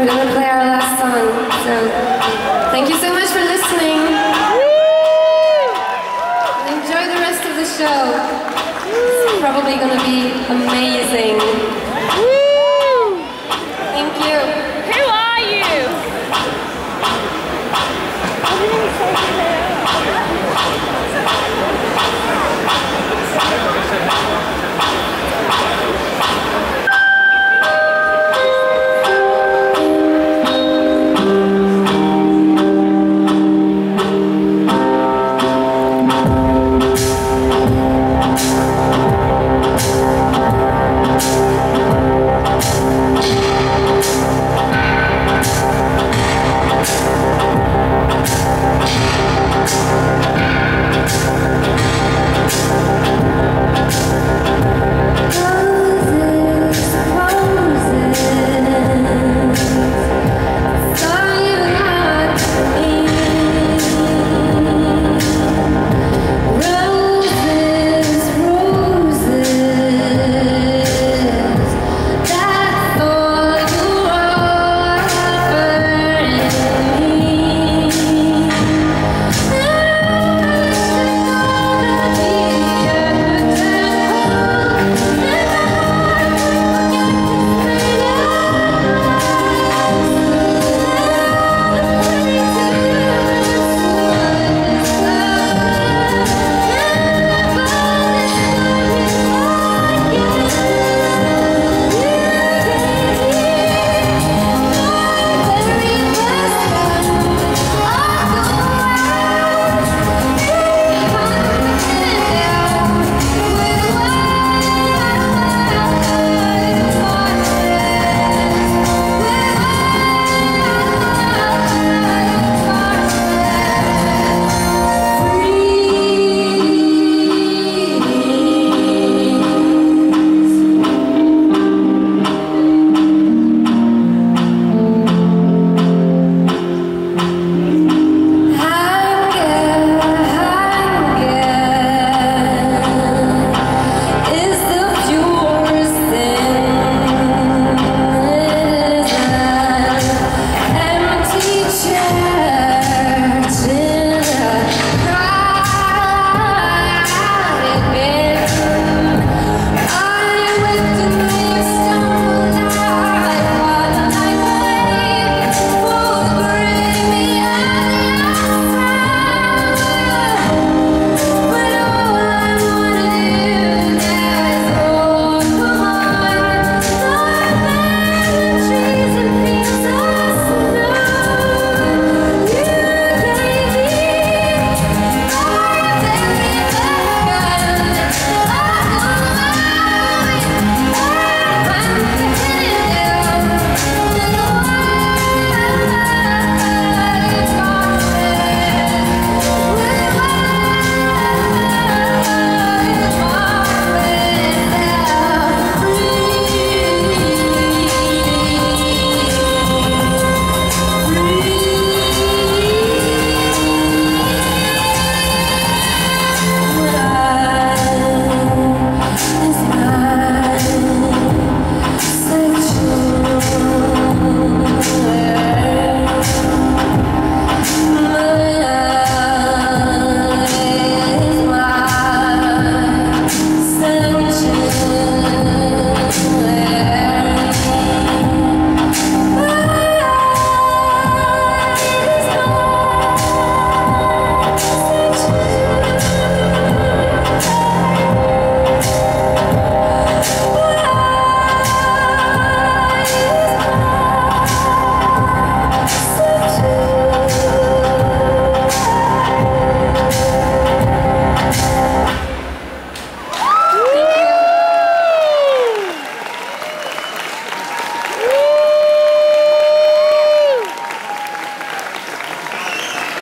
we're going to play our last song. So thank you so much for listening. Enjoy the rest of the show. It's probably going to be amazing. Thank you.